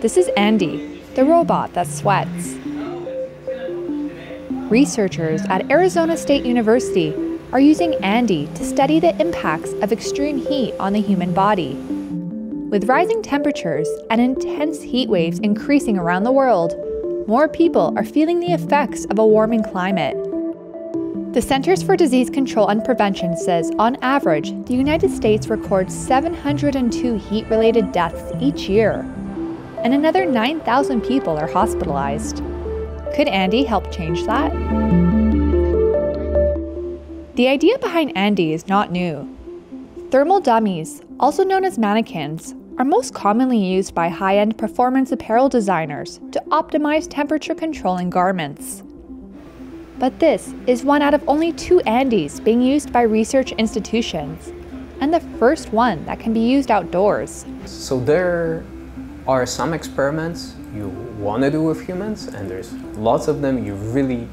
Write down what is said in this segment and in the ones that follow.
This is ANDI, the robot that sweats. Researchers at Arizona State University are using ANDI to study the impacts of extreme heat on the human body. With rising temperatures and intense heat waves increasing around the world, more people are feeling the effects of a warming climate. The Centers for Disease Control and Prevention says on average, the United States records 702 heat related deaths each year, and another 9,000 people are hospitalized. Could ANDI help change that? The idea behind ANDI is not new. Thermal dummies, also known as mannequins, are most commonly used by high end performance apparel designers to optimize temperature controlling garments. But this is one out of only two ANDIs being used by research institutions, and the first one that can be used outdoors. So there are some experiments you want to do with humans, and there's lots of them you really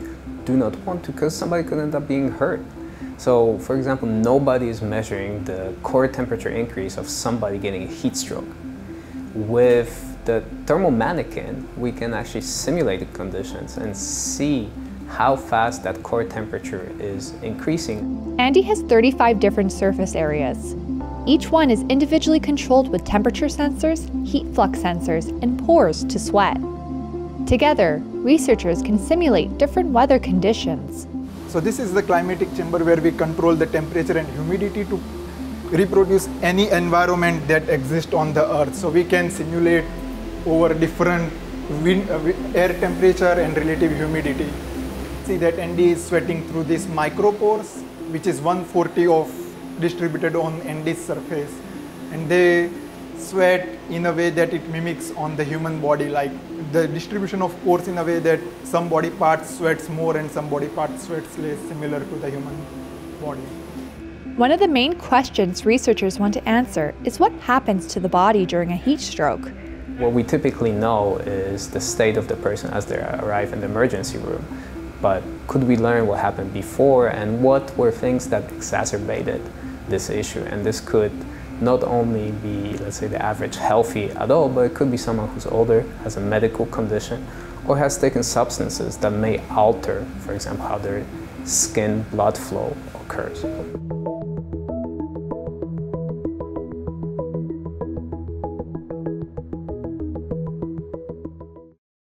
do not want to because somebody could end up being hurt. So, for example, nobody is measuring the core temperature increase of somebody getting a heat stroke. With the thermal mannequin, we can actually simulate the conditions and see how fast that core temperature is increasing. ANDI has 35 different surface areas. Each one is individually controlled with temperature sensors, heat flux sensors, and pores to sweat. Together, researchers can simulate different weather conditions. So this is the climatic chamber where we control the temperature and humidity to reproduce any environment that exists on the earth. So we can simulate over different wind, uh, air temperature and relative humidity. See that ANDI is sweating through these micropores, which is 140 of distributed on ANDI's surface and they sweat in a way that it mimics on the human body like the distribution of pores in a way that some body parts sweats more and some body parts sweats less similar to the human body. One of the main questions researchers want to answer is what happens to the body during a heat stroke. What we typically know is the state of the person as they arrive in the emergency room. But could we learn what happened before and what were things that exacerbated this issue. And this could not only be, let's say, the average healthy adult, but it could be someone who's older, has a medical condition, or has taken substances that may alter, for example, how their skin blood flow occurs.